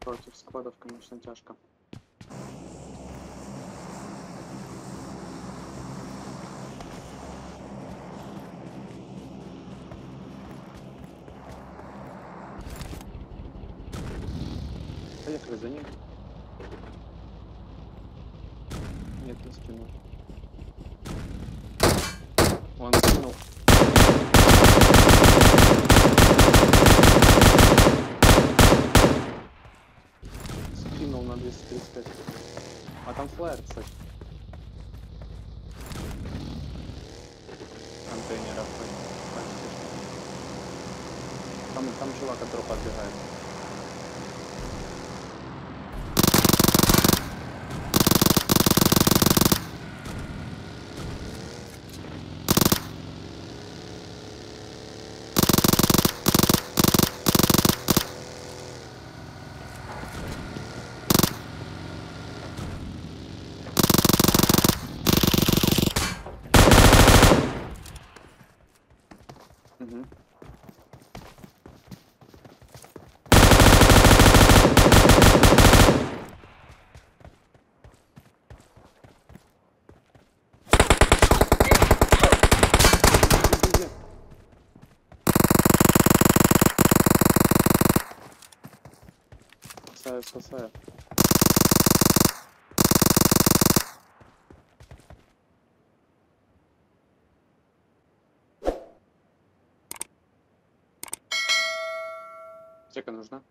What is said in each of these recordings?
Против складов, конечно, тяжко. Поехали за ним. Нет, не скинул. Он скинул. Скинул на 235. А там флайер, кстати. Контейнеров. Там, там чувак от дропа отбегает. Спасаю, спасаю. Аптека нужна?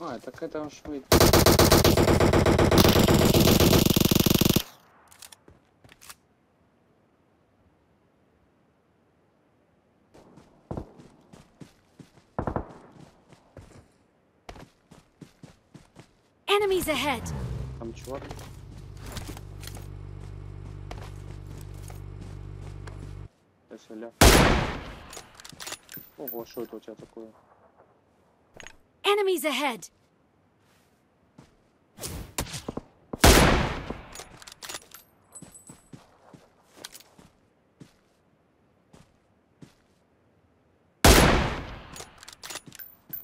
А, так это уж мы... Enemies ahead! Там чувак. Сейчас ля. Ого, что это у тебя такое? Enemies ahead!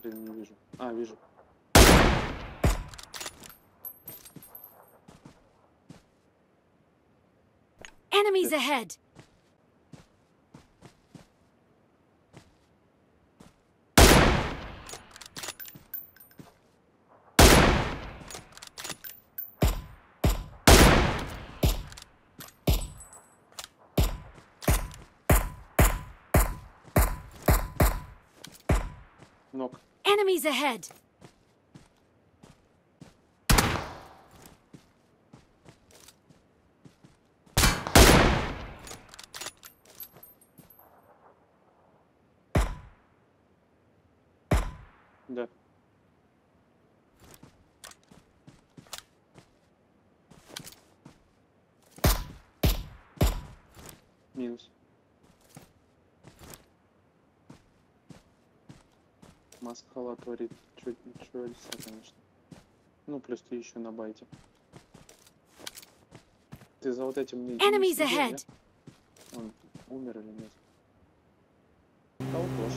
Блин, не вижу. А, вижу. Enemies ahead! Knock. Enemies ahead! Минус. Маскала творит чуть чудеса, конечно. Ну, плюс ты еще на байте. Ты за вот этим не, Enemies ahead! Он умер или нет? Да вот тоже.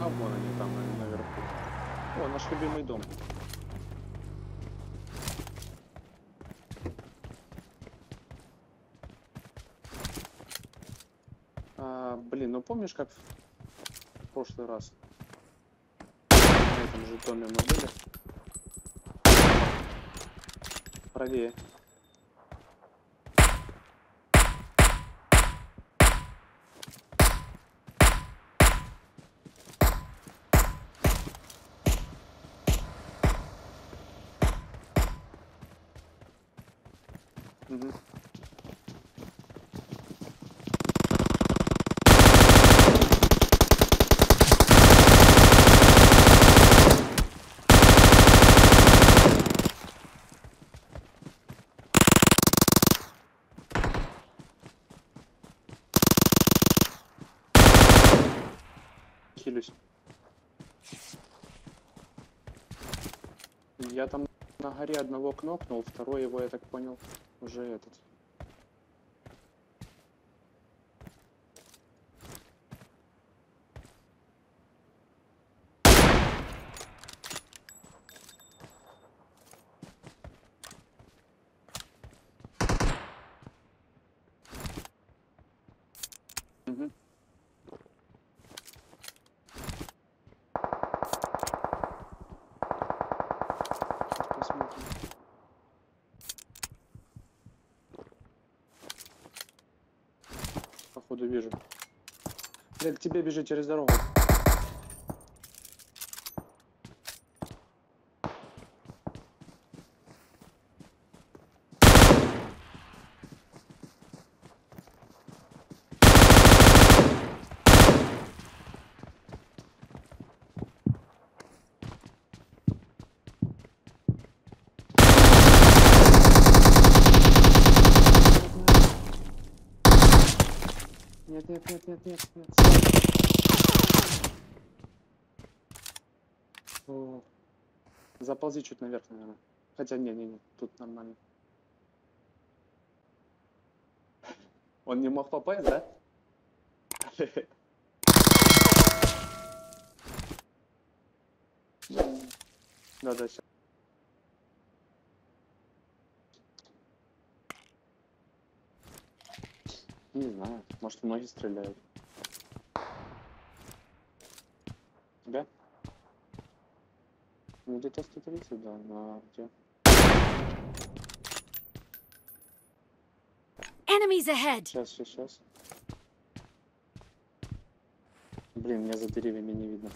А вон они там, они наверху. О, наш любимый дом. Блин, ну помнишь, как в прошлый раз? На этом же доме мы были. Правее. Мгм. Хилюсь. Я там на горе одного кнопнул, второй его, я так понял, уже этот. Мгм. Сейчас посмотрим. Походу вижу. Блин, к тебе бежит через дорогу. Нет, нет, нет, нет, нет, нет. О, Заползи чуть наверх, наверное. Хотя, не, не, не, тут нормально. Он не мог попасть, да? Да, да, сейчас. Не знаю, может, ноги стреляют. Тебя? Ну, где-то 130, да, на где? Enemies ahead! Сейчас, сейчас, сейчас. Блин, меня за деревьями не видно.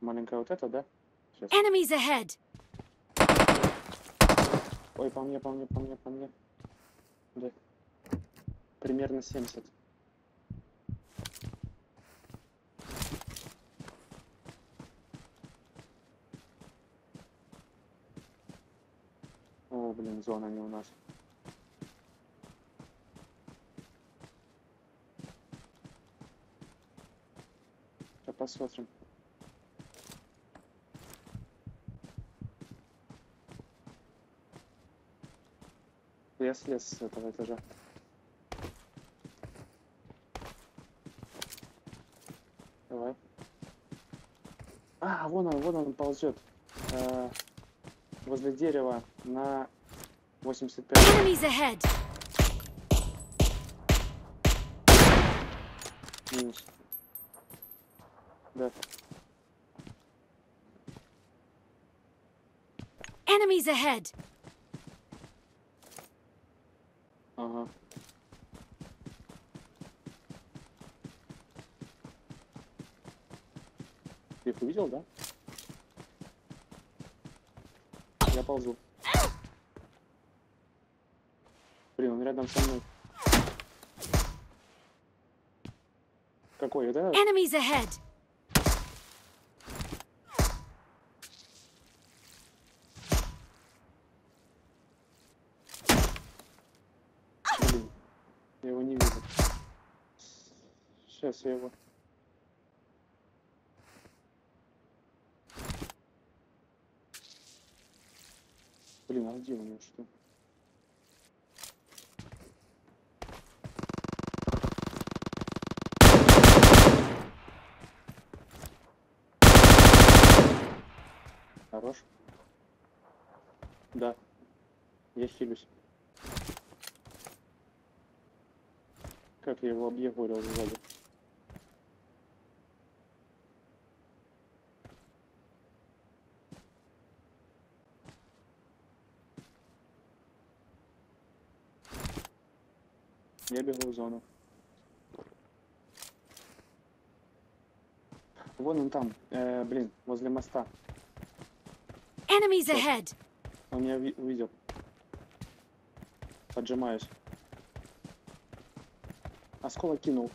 Маленькая вот эта, да? Сейчас. Enemies ahead! Ой, по мне, по мне, по мне, по мне. Да. Примерно 70. О, блин, зона не у нас. Сейчас посмотрим. Я слез с этого этажа. Давай. А, вон он, вон он ползет. Э, возле дерева на 85. Enemies ahead! Минус. Да. Enemies ahead! Ага. Ты их увидел, да? Я ползу. Блин, он рядом со мной. Какой, да? Enemies ahead! Блин, я его не вижу. Сейчас я его... Блин, а где у него что? Хорош. Да. Я хилюсь. Как я его объегорил сзади. Я бегу в зону. Вон он там, э, блин, возле моста. Enemies ahead! Он меня ви- увидел. Поджимаюсь. Осколок кинул.